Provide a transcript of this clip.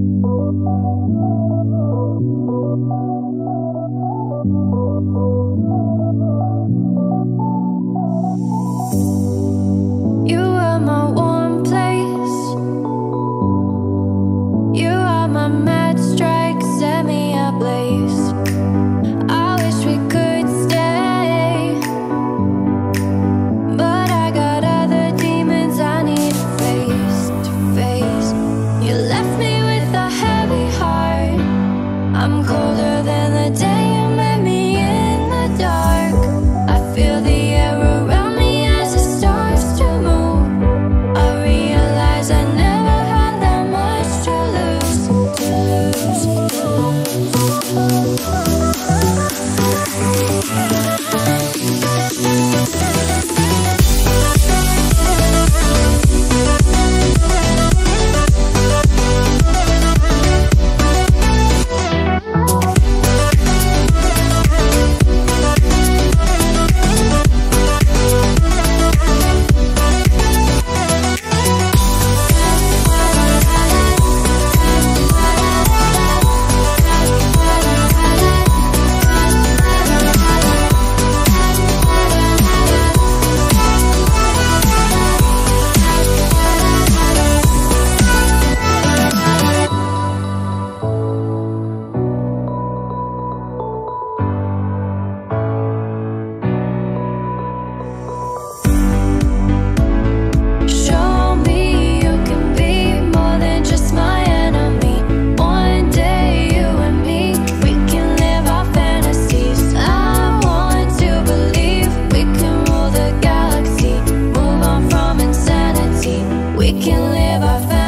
You are my one place. You are my man. We can live our